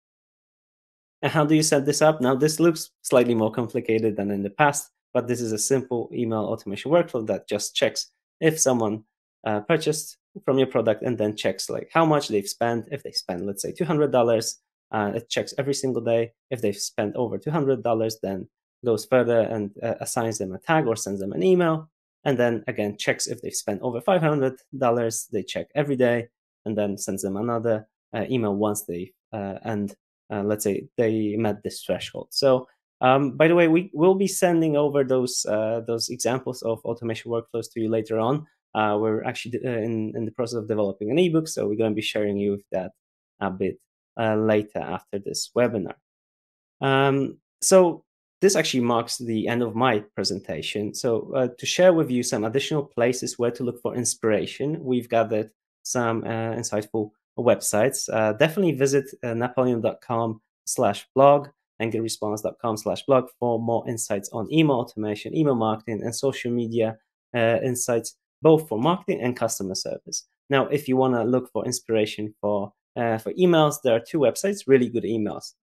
And how do you set this up? Now, this looks slightly more complicated than in the past, but this is a simple email automation workflow that just checks if someone uh, purchased from your product and then checks like how much they've spent. If they spend, let's say, $200, uh, it checks every single day. If they've spent over $200, then goes further and uh, assigns them a tag or sends them an email. And then again, checks if they've spent over $500. They check every day and then sends them another uh, email once they, uh, and uh, let's say they met this threshold. So um, by the way, we will be sending over those uh, those examples of automation workflows to you later on. Uh, we're actually uh, in, in the process of developing an ebook, so we're going to be sharing you with that a bit uh, later after this webinar. Um, so this actually marks the end of my presentation. So uh, to share with you some additional places where to look for inspiration, we've gathered some uh, insightful websites. Uh, definitely visit napoleon.com slash blog and getresponse.com slash blog for more insights on email automation, email marketing, and social media insights both for marketing and customer service. Now, if you want to look for inspiration for uh, for emails, there are two websites, really good emails.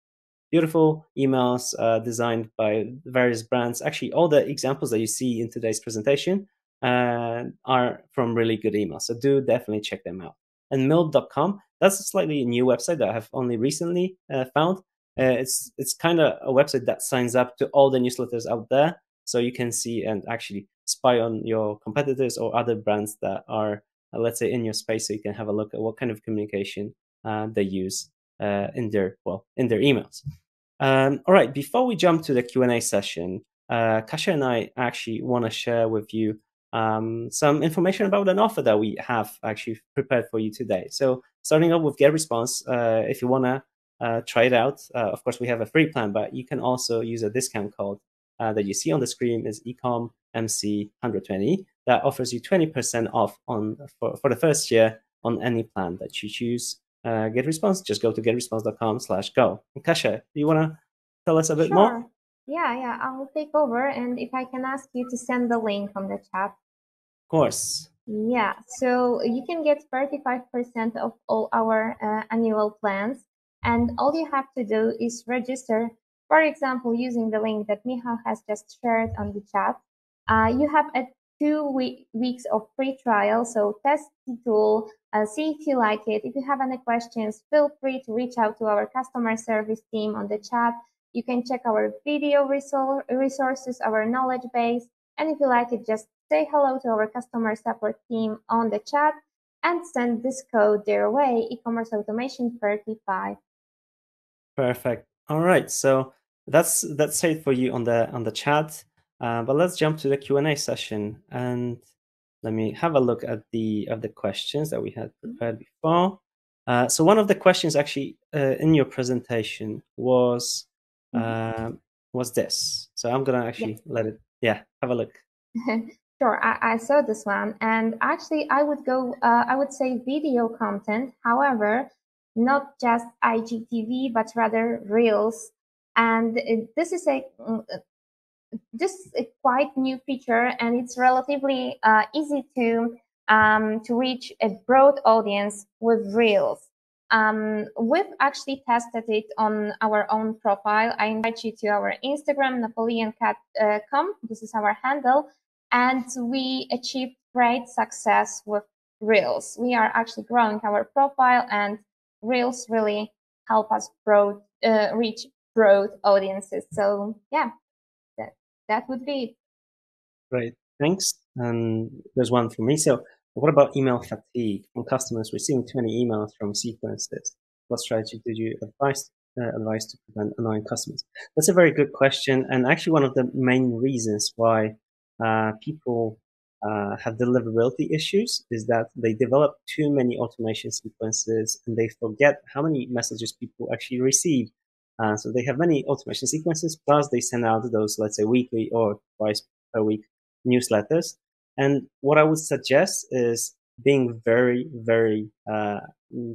Beautiful emails uh, designed by various brands. Actually, all the examples that you see in today's presentation uh, are from really good emails. So do definitely check them out. And Milled.com, that's a slightly new website that I have only recently uh, found. Uh, it's it's kind of a website that signs up to all the newsletters out there, so you can see and actually spy on your competitors or other brands that are, uh, let's say, in your space, so you can have a look at what kind of communication uh, they use uh, in their well in their emails. Um, all right, before we jump to the Q and A session, uh, Kasia and I actually want to share with you um, some information about an offer that we have actually prepared for you today. So, starting off with GetResponse, uh, if you want to uh, try it out, uh, of course, we have a free plan, but you can also use a discount code that you see on the screen is ecom MC120 that offers you 20% off on for, for the first year on any plan that you choose. Uh, GetResponse, just go to getresponse.com slash go. Kasia, do you want to tell us a bit sure. more? Yeah, yeah, I'll take over. And if I can ask you to send the link on the chat. Of course. Yeah, so you can get 35% of all our uh, annual plans, and all you have to do is register, for example, using the link that Michał has just shared on the chat. Uh, you have a two week, weeks of free trial, so test the tool, uh, see if you like it. If you have any questions, feel free to reach out to our customer service team on the chat. You can check our video resources, our knowledge base, and if you like it, just say hello to our customer support team on the chat and send this code their way, e-commerce automation 35. Perfect. All right. So that's that's it for you on the on the chat. Uh, but let's jump to the Q&A session and let me have a look at the of the questions that we had prepared before. Uh, so one of the questions actually uh, in your presentation was mm-hmm. uh, was this. So I'm gonna actually yes. let it. Yeah, have a look. Sure, I, I, saw this one, and actually, I would go. Uh, I would say video content. However, not just IGTV, but rather reels. And this is a this is a quite new feature, and it's relatively uh, easy to um, to reach a broad audience with reels. Um, we've actually tested it on our own profile. I invite you to our Instagram, napoleoncat.com. This is our handle and we achieved great success with Reels. We are actually growing our profile, and Reels really help us broad, uh, reach broad audiences. So yeah, that would be it. Great, thanks. And there's one from me. So, what about email fatigue from customers receiving too many emails from sequences? What strategy did you advise uh, advise to prevent annoying customers? That's a very good question, and actually one of the main reasons why uh, people uh, have deliverability issues is that they develop too many automation sequences and they forget how many messages people actually receive. Uh, so they have many automation sequences, plus they send out those, let's say, weekly or twice per week newsletters. And what I would suggest is being very, very uh,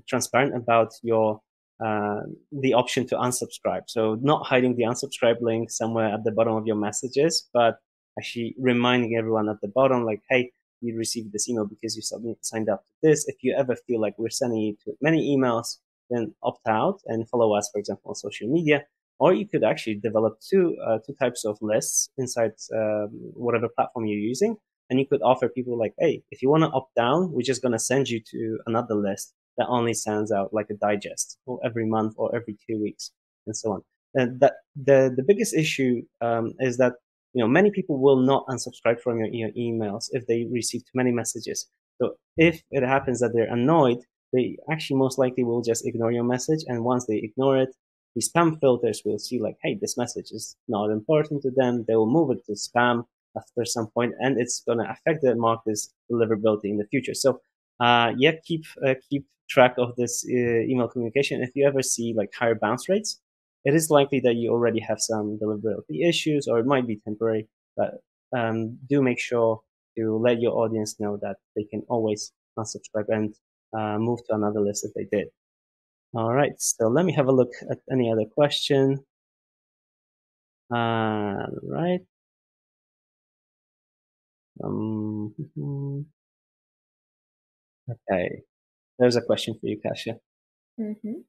transparent about your uh, the option to unsubscribe. So not hiding the unsubscribe link somewhere at the bottom of your messages, but actually reminding everyone at the bottom, like, hey, you received this email because you signed up to this. If you ever feel like we're sending you too many emails, then opt out and follow us, for example, on social media. Or you could actually develop two uh, two types of lists inside um, whatever platform you're using, and you could offer people like, hey, if you want to opt down, we're just gonna send you to another list that only sends out like a digest or every month or every two weeks and so on. And that the the biggest issue um, is that you know, many people will not unsubscribe from your, your emails if they receive too many messages. So if it happens that they're annoyed, they actually most likely will just ignore your message. And once they ignore it, the spam filters will see like, hey, this message is not important to them. They will move it to spam after some point, and it's going to affect the market's deliverability in the future. So, uh, yeah, keep uh, keep track of this uh, email communication. If you ever see like higher bounce rates, it is likely that you already have some deliverability issues or it might be temporary, but um, do make sure to let your audience know that they can always unsubscribe and uh, move to another list if they did. All right, so let me have a look at any other question. Uh, right. Um, okay, there's a question for you, Kasia. Mm -hmm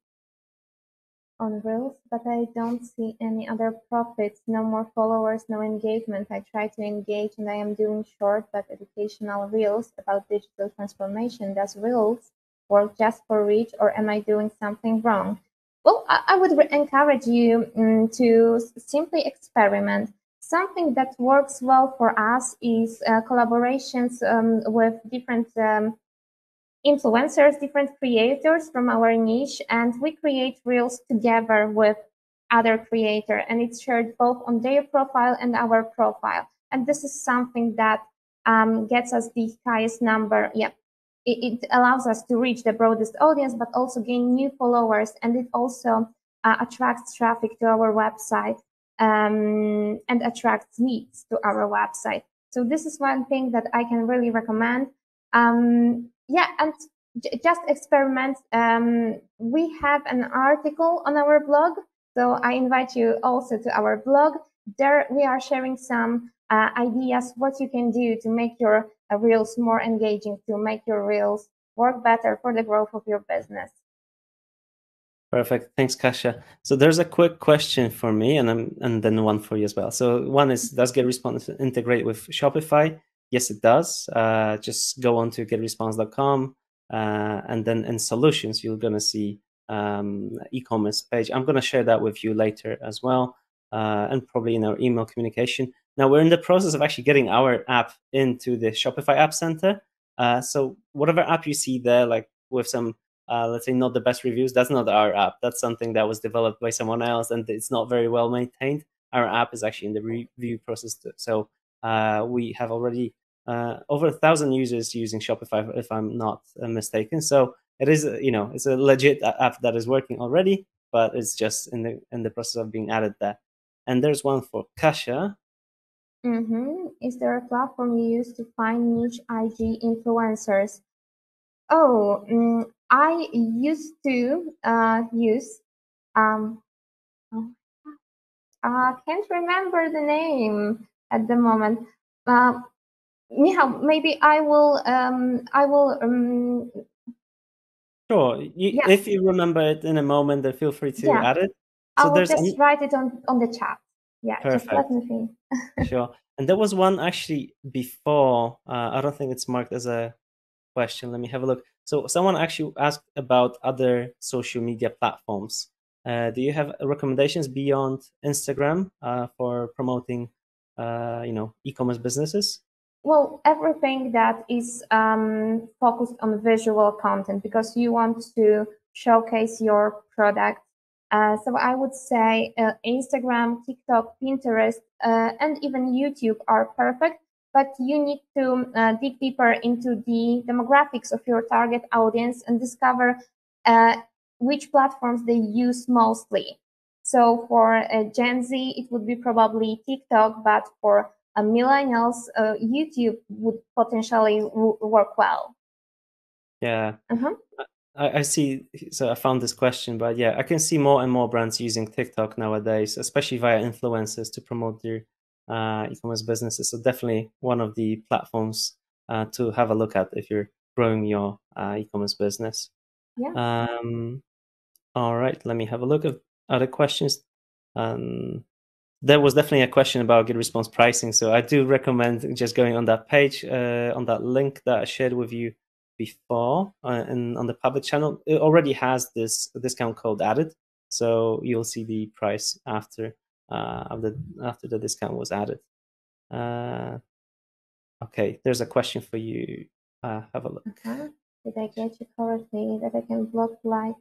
on Reels, but I don't see any other profits, no more followers, no engagement. I try to engage and I am doing short but educational Reels about digital transformation. Does Reels work just for reach or am I doing something wrong? Well, I, I would encourage you um, to simply experiment. Something that works well for us is uh, collaborations um, with different um, influencers, different creators from our niche, and we create reels together with other creator, and it's shared both on their profile and our profile. And this is something that um, gets us the highest number. Yeah, it, it, allows us to reach the broadest audience, but also gain new followers, and it also uh, attracts traffic to our website um, and attracts leads to our website. So this is one thing that I can really recommend. Um, yeah, and just experiment. Um, we have an article on our blog, so I invite you also to our blog. There we are sharing some uh, ideas what you can do to make your reels more engaging to make your reels work better for the growth of your business. Perfect. Thanks, Kasia. So there's a quick question for me and I'm, and then one for you as well. So one is, does GetResponse integrate with Shopify? Yes, it does. Uh, just go on to getresponse.com uh, and then in solutions, you're going to see um, e-commerce page. I'm going to share that with you later as well uh, and probably in our email communication. Now we're in the process of actually getting our app into the Shopify App Center. Uh, so whatever app you see there, like with some uh, let's say not the best reviews that's not our app. That's something that was developed by someone else and it's not very well maintained. Our app is actually in the review process too. so uh, we have already uh, over a thousand users using shopify if i'm not uh, mistaken. So it is you know it's a legit app that is working already but it's just in the in the process of being added there. And there's one for kasia mm-hmm. is there a platform you use to find niche ig influencers Oh, mm, I used to uh, use um, oh, I can't remember the name at the moment. Uh, maybe I will um, I will um, Sure. You, Yeah. If you remember it in a moment, then feel free to Yeah. add it. I will just an- write it on on the chat. Yeah, Perfect. me think. sure. And there was one actually before. Uh, I don't think it's marked as a question. Let me have a look. So someone actually asked about other social media platforms. Uh, do you have recommendations beyond Instagram uh, for promoting, uh, you know, e-commerce businesses? Well, everything that is um, focused on visual content because you want to showcase your product. Uh, so I would say uh, Instagram, TikTok, Pinterest, uh, and even YouTube are perfect, but you need to uh, dig deeper into the demographics of your target audience and discover uh, which platforms they use mostly. So for uh, Gen Z, it would be probably TikTok, but for uh, millennials, uh, YouTube would potentially w- work well. Yeah. Uh-huh. I, I see. So I found this question, but yeah, I can see more and more brands using TikTok nowadays, especially via influencers to promote their uh, e-commerce businesses. So definitely one of the platforms uh, to have a look at if you're growing your uh, e-commerce business. Yeah. Um, all right, let me have a look at other questions. Um, there was definitely a question about good GetResponse pricing, so I do recommend just going on that page, uh, on that link that I shared with you before, uh, and on the public channel. It already has this discount code added, so you'll see the price after uh, after after the discount was added. Uh, okay, there's a question for you. Uh, have a look. Uh-huh. Did I get you correctly that I can block like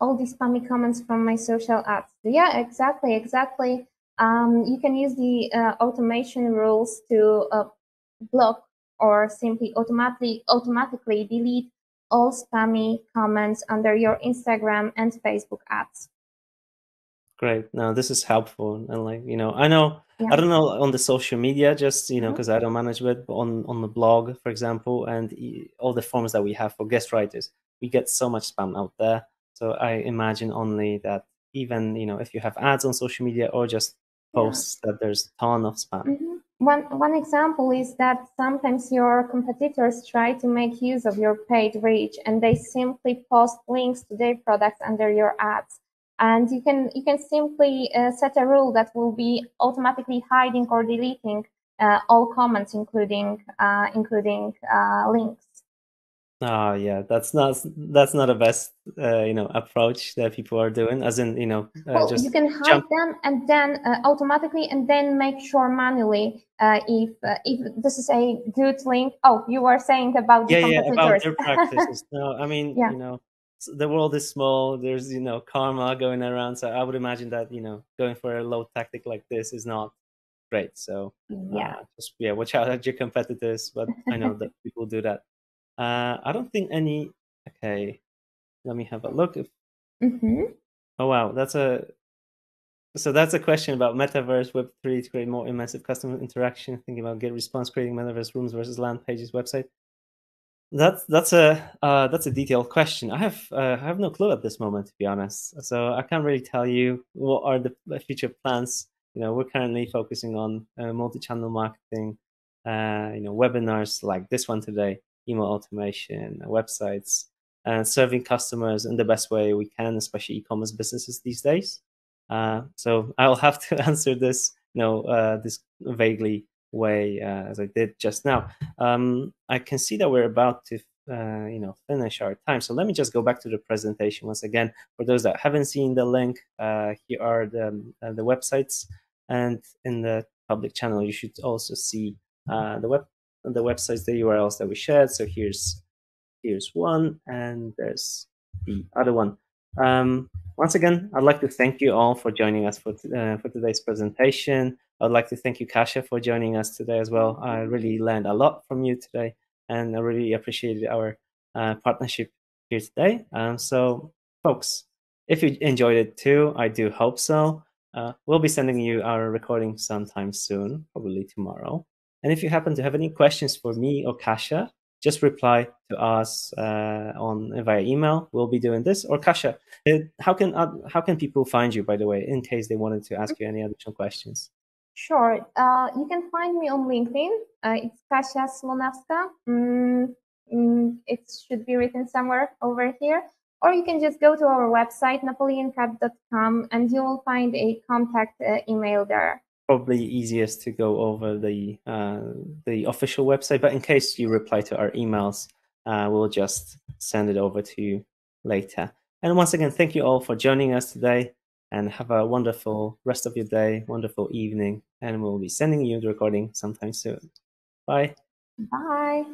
all these spammy comments from my social ads? Yeah, exactly, exactly. Um, you can use the uh, automation rules to uh, block or simply automatically automatically delete all spammy comments under your Instagram and Facebook ads. Great. Now this is helpful, and like you know, I know Yeah. I don't know on the social media, just you know, because I don't manage it, but on on the blog, for example, and all the forms that we have for guest writers, we get so much spam out there. So I imagine only that even you know, if you have ads on social media or just Yeah. posts, that there's a ton of spam. Mhm. One one example is that sometimes your competitors try to make use of your paid reach and they simply post links to their products under your ads. And you can you can simply uh, set a rule that will be automatically hiding or deleting uh, all comments, including uh, including uh, links. Oh yeah, that's not that's not the best uh, you know approach that people are doing. As in, you know, uh, Well, just you can hide jump- them and then uh, automatically, and then make sure manually uh, if uh, if this is a good link. Oh, you were saying about the yeah, yeah, about their practices. No, I mean, Yeah. you know, the world is small. There's, you know, karma going around. So I would imagine that, you know, going for a low tactic like this is not great. So yeah. uh, just yeah, watch out at your competitors. But I know that people do that. Uh, I don't think any. Okay, let me have a look. If hmm oh wow, that's a. So that's a question about metaverse Web three to create more immersive customer interaction. Thinking about GetResponse creating metaverse rooms versus land pages website. That's that's a uh, that's a detailed question. I have uh, I have no clue at this moment, to be honest. So I can't really tell you what are the future plans. You know, we're currently focusing on uh, multi-channel marketing, uh, you know, webinars like this one today, email automation, websites, and serving customers in the best way we can, especially e-commerce businesses these days. Uh, so I'll have to answer this, you know, uh, this vaguely way uh, as I did just now. Um, I can see that we're about to, uh, you know, finish our time. So let me just go back to the presentation once again. For those that haven't seen the link, uh, here are the uh, the websites, and in the public channel, you should also see the web the websites, the URLs that we shared. So here's here's one, and there's the other one. Um, once again, I'd like to thank you all for joining us for uh, for today's presentation. I'd like to thank you, Kasia, for joining us today as well. I really learned a lot from you today, and I really appreciated our uh, partnership here today. Um, so, folks, if you enjoyed it too, I do hope so. Uh, we'll be sending you our recording sometime soon, probably tomorrow. And if you happen to have any questions for me or Kasia, just reply to us uh, on via email. We'll be doing this. Or Kasia, uh, how can how can people find you? By the way, in case they wanted to ask you any additional questions. Sure. Uh, you can find me on LinkedIn. Uh, it's Kasia Slonowska. Mm, mm, it should be written somewhere over here. Or you can just go to our website, napoleoncat.com, and you will find a contact uh, email there. Probably easiest to go over the uh, the official website, but in case you reply to our emails, uh, we'll just send it over to you later. And once again, thank you all for joining us today and have a wonderful rest of your day, wonderful evening, and we'll be sending you the recording sometime soon. Bye. Bye.